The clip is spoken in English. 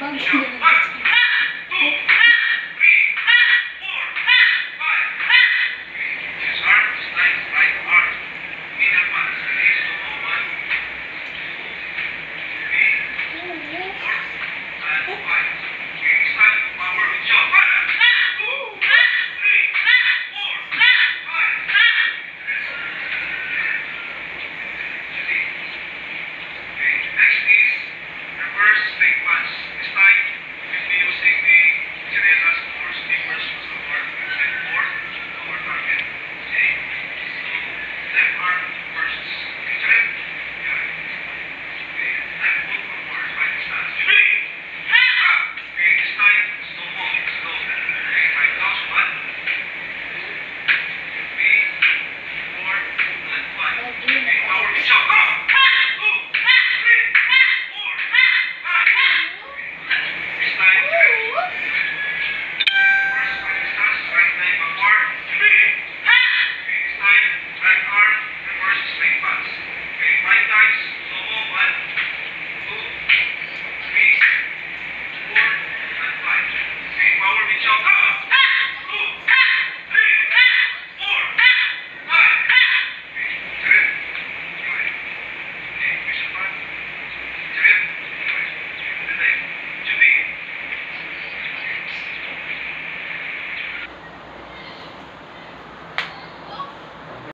Bug Ha! I'm Red Guard, and where's the sleep bus?